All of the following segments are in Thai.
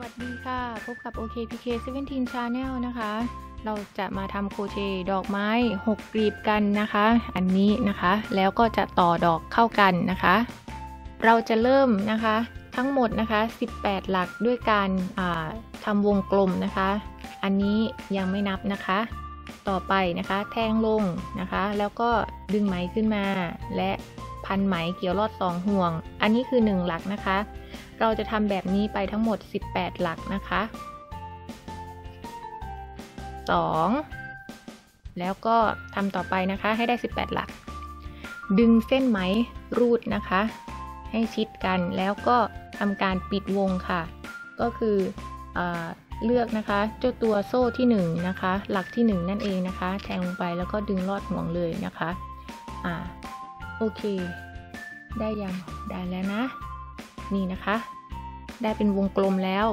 วัสดีค่ะ พบกับ OKPK 17 Channel นะคะ เราจะมาทำโครเชต์ดอกไม้ 6 กลีบกันนะคะ อันนี้นะคะ แล้วก็จะต่อดอกเข้ากันนะคะ เราจะเริ่มนะคะ ทั้งหมดนะคะ 18 หลักด้วยการทำวงกลมนะคะ อันนี้ยังไม่นับนะคะ ต่อไปนะคะ แทงลงนะคะ แล้วก็ดึงไหมขึ้นมา และพันไหมเกี่ยวลอดสองห่วง อันนี้คือ 1 หลักนะคะ เราจะทำแบบนี้ไปทั้งหมด 18 หลักนะคะ 2 แล้วก็ทำต่อไปนะคะให้ได้ 18 หลัก ดึงเส้นไหมรูดนะคะ ให้ชิดกันแล้วก็ทำการปิดวงค่ะ ก็คืออเลือกนะคะเจ้าตัวโซ่ที่1นะคะ หลักที่ 1 นั่นเองนะคะ แทงลงไปแล้วก็ดึงลอดห่วงเลยนะคะ อ่า โอเค ได้ยัง ได้แล้วนะ นี่นะคะ ได้เป็นวงกลมแล้ว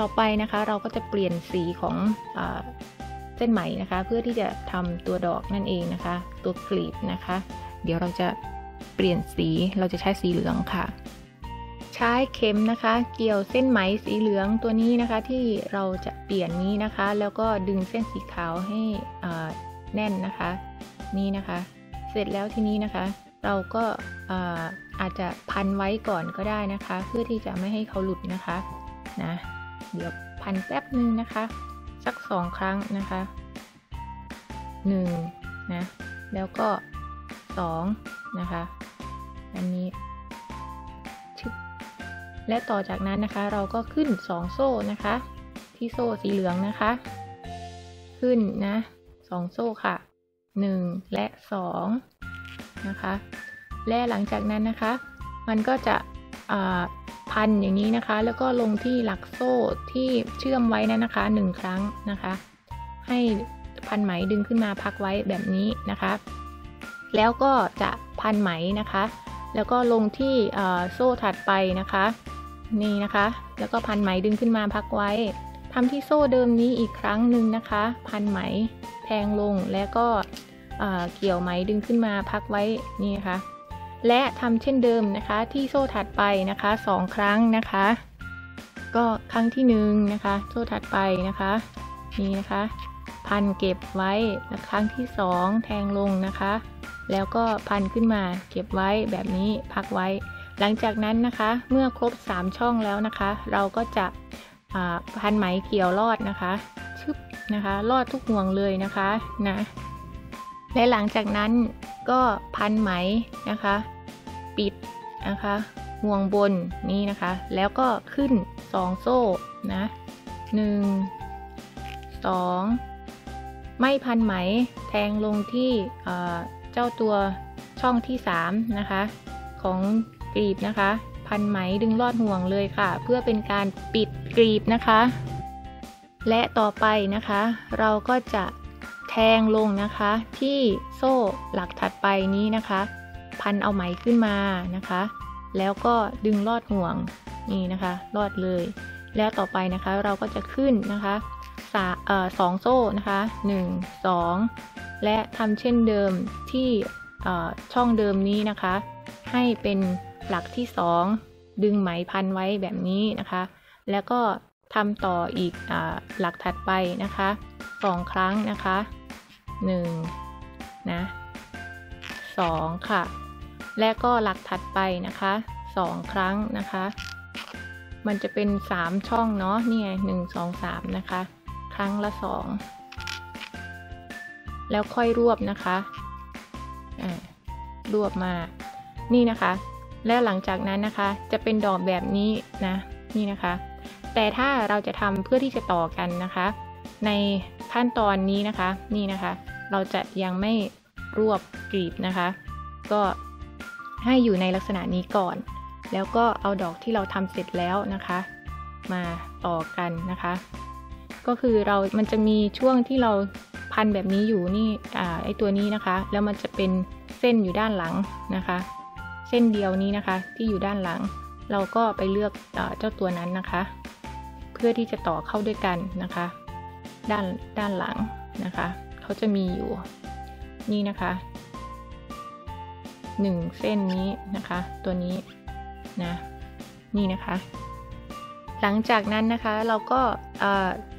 ต่อไปนะคะเราก็จะเปลี่ยนสีของอเส้นไหมนะคะ เพื่อที่จะทำตัวดอกนั่นเองนะคะ ตัวกลีบนะคะ เดี๋ยวเราจะเปลี่ยนสีเราจะใช้สีเหลืองค่ะ ใช้เข็มนะคะ เกี่ยวเส้นไหมสีเหลืองตัวนี้นะคะที่เราจะเปลี่ยนนี้นะคะ แล้วก็ดึงเส้นสีขาวให้แน่นนะคะ นี่นะคะ เสร็จแล้วทีนี้นะคะ เราก็ อาจจะพันไว้ก่อนก็ได้นะคะ เพื่อที่จะไม่ให้เขาหลุดนะคะนะเดี๋ยวพันแป๊บนึงนะคะ สักสองครั้งนะคะหนึ่งนะแล้วก็สองนะคะ อันนี้ชึบและต่อจากนั้นนะคะเราก็ขึ้นสองโซ่นะคะ ที่โซ่สีเหลืองนะคะ ขึ้นนะสองโซ่ค่ะหนึ่งและสองนะคะ และหลังจากนั้นนะคะ มันก็จะพันอย่างนี้นะคะ แล้วก็ลงที่หลักโซ่ที่เชื่อมไว้นั้นนะคะหนึ่งครั้งนะคะ ให้พันไหมดึงขึ้นมาพักไว้แบบนี้นะคะ แล้วก็จะพันไหมนะคะ แล้วก็ลงที่โซ่ถัดไปนะคะ นี่นะคะ แล้วก็พันไหมดึงขึ้นมาพักไว้ทำที่โซ่เดิมนี้อีกครั้งหนึ่งนะคะ พันไหมแทงลงแล้วก็เกี่ยวไหมดึงขึ้นมาพักไว้นี่นะคะ และทำเช่นเดิมนะคะที่โซ่ถัดไปนะคะสองครั้งนะคะ ก็ครั้งที่หนึ่งนะคะ โซ่ถัดไปนะคะนี่นะคะ พันเก็บไว้แล้วครั้งที่สองแทงลงนะคะ แล้วก็พันขึ้นมาเก็บไว้แบบนี้พักไว้ หลังจากนั้นนะคะเมื่อครบ 3 ช่องแล้วนะคะ เราก็จะพันไหมเกี่ยวลอดนะคะชึบนะคะลอดทุกห่วงเลยนะคะนะและหลังจากนั้น ก็พันไหมนะคะ ปิดนะคะห่วงบนนี่นะคะ แล้วก็ขึ้น 2 โซ่นะ1 2 ไม่พันไหมแทงลงที่เจ้าตัวช่องที่ 3 นะคะ ของกรีบนะคะ พันไหมดึงลอดห่วงเลยค่ะ เพื่อเป็นการปิดกรีบนะคะ และต่อไปนะคะ เราก็จะ งลงนะคะ ที่โซ่หลักถัดไปนี้นะคะ พันเอาไหมขึ้นมานะคะ แล้วก็ดึงลอดห่วงนี่นะคะลอดเลย แล้วต่อไปนะคะเราก็จะขึ้นนะคะสสองโซ่นะคะ 1 2 และทำเช่นเดิมที่ช่องเดิมนี้นะคะ ให้เป็นหลักที่ 2 ดึงไหมพันไว้แบบนี้นะคะ แล้วก็ทำต่ออีกอหลักถัดไปนะคะสองครั้งนะคะ 1นะ2ค่ะ และก็หลักถัดไปนะคะ 2 ครั้งนะคะ มันจะเป็น 3 ช่องเนาะนี่ไงหนึ่งสองสามนะคะ ครั้งละ 2 แล้วค่อยรวบนะคะรวบมา นี่นะคะ แล้วหลังจากนั้นนะคะ จะเป็นดอกแบบนี้นะ นี่นะคะ แต่ถ้าเราจะทำเพื่อที่จะต่อกันนะคะ ในขั้นตอนนี้นะคะ นี่นะคะ เราจะยังไม่รวบกรีบนะคะ ก็ให้อยู่ในลักษณะนี้ก่อน แล้วก็เอาดอกที่เราทำเสร็จแล้วนะคะ มาต่อกันนะคะ ก็คือเรามันจะมีช่วงที่เราพันแบบนี้อยู่นี่อ่าไอตัวนี้นะคะ แล้วมันจะเป็นเส้นอยู่ด้านหลังนะคะ เส้นเดียวนี้นะคะที่อยู่ด้านหลัง เราก็ไปเลือกเจ้าตัวนั้นนะคะ เพื่อที่จะต่อเข้าด้วยกันนะคะ ด้านด้านหลังนะคะ เขาจะมีอยู่ นี่นะคะหนึ่งเส้นนี้นะคะ ตัวนี้นะนี่นะคะ หลังจากนั้นนะคะเราก็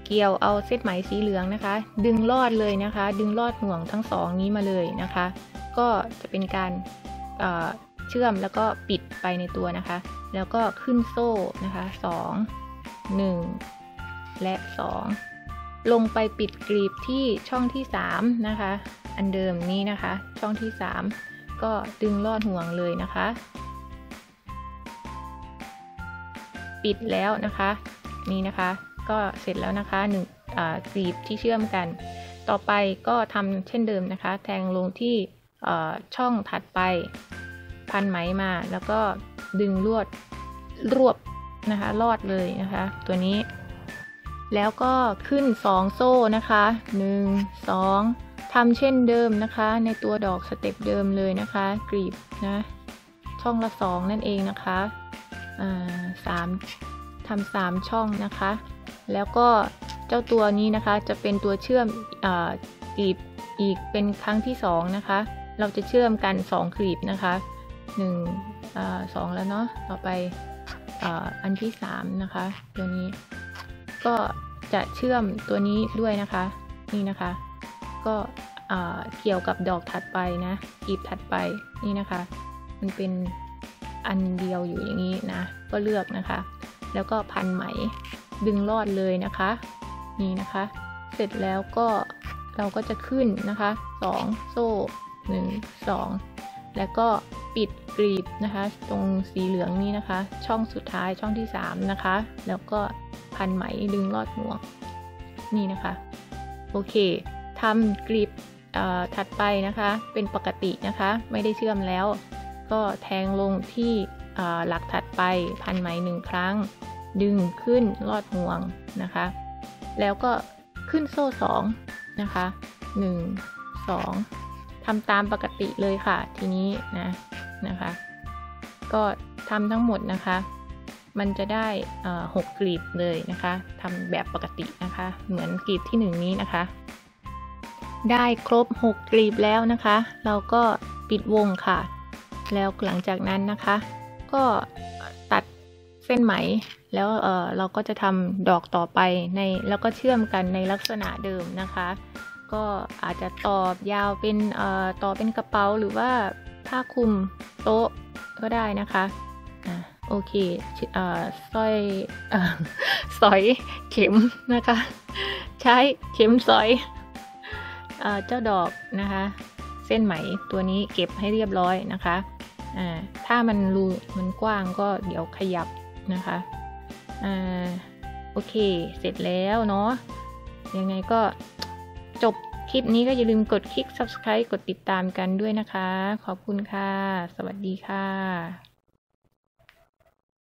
เกี่ยวเอาเส้นไหมสีเหลืองนะคะ ดึงลอดเลยนะคะ ดึงลอดห่วงทั้งสองนี้มาเลยนะคะ ก็จะเป็นการเชื่อมแล้วก็ปิดไปในตัวนะคะ แล้วก็ขึ้นโซ่นะคะ 2 1 และ 2 ลงไปปิดกลีบที่ช่องที่ 3 นะคะ อันเดิมนี้นะคะ ช่องที่ 3 ก็ดึงลอดห่วงเลยนะคะ ปิดแล้วนะคะ นี่นะคะ ก็เสร็จแล้วนะคะหนึ่งกลีบที่เชื่อมกัน ต่อไปก็ทำเช่นเดิมนะคะ แทงลงที่ช่องถัดไป พันไหมมา แล้วก็ดึงลวดรวบนะคะ ลอดเลยนะคะ ตัวนี้ แล้วก็ขึ้น 2 โซ่นะคะ 1 2ทำเช่นเดิมนะคะ ในตัวดอกสเต็ปเดิมเลยนะคะ กรีบนะ ช่องละ 2 นั่นเองนะคะสามทำสามช่องนะคะ แล้วก็เจ้าตัวนี้นะคะจะเป็นตัวเชื่อมกรีบอีกเป็นครั้งที่ 2 นะคะ เราจะเชื่อมกัน 2 กรีบนะคะ1อ่สองแล้วเนาะต่อไปออันที่ 3 นะคะ ตัวนี้ ก็จะเชื่อมตัวนี้ด้วยนะคะนี่นะคะ ก็เกี่ยวกับดอกถัดไปนะกีบถัดไปนี่นะคะ มันเป็นอันเดียวอยู่อย่างนี้นะ ก็เลือกนะคะ แล้วก็พันไหมดึงลอดเลยนะคะ นี่นะคะ เสร็จแล้วก็เราก็จะขึ้นนะคะ 2 โซ่ 1 2 แล้วก็ปิดกรีบนะคะ ตรงสีเหลืองนี้นะคะ ช่องสุดท้ายช่องที่ 3 นะคะ แล้วก็ พันไหมดึงลอดหัวนี่นะคะ โอเคทำกรีบถัดไปนะคะ เป็นปกตินะคะ ไม่ได้เชื่อมแล้ว ก็แทงลงที่หลักถัดไปพันไหมหนึ่งครั้ง ดึงขึ้นลอดห่วงนะคะ แล้วก็ขึ้นโซ่2นะคะ1 2ทำตามปกติเลยค่ะ ทีนี้นะนะคะ ก็ทำทั้งหมดนะคะ มันจะได้หกกลีบเลยนะคะทำแบบปกตินะคะ เหมือนกลีบที่หนึ่งนี้นะคะ ได้ครบ6กลีบแล้วนะคะ เราก็ปิดวงค่ะ แล้วหลังจากนั้นนะคะ ก็ตัดเส้นไหมแล้วเเราก็จะทำดอกต่อไปในแล้วก็เชื่อมกันในลักษณะเดิมนะคะ ก็อาจจะต่อยาวเป็นต่อเป็นกระเป๋าหรือว่าผ้าคลุมโต๊ะก็ได้นะคะ โอเคอ่าสร้อยอ่าสอยเข็มนะคะ ใช้เข็มสอยอ่าเจ้าดอกนะคะ เส้นไหมตัวนี้เก็บให้เรียบร้อยนะคะอ่าถ้ามันรูมันกว้างก็เดี๋ยวขยับนะคะอ่าโอเค เสร็จแล้วเนาะยังไงก็จบคลิปนี้ก็อย่าลืมกดคลิก subscribe กดติดตามกันด้วยนะคะ ขอบคุณค่ะ สวัสดีค่ะ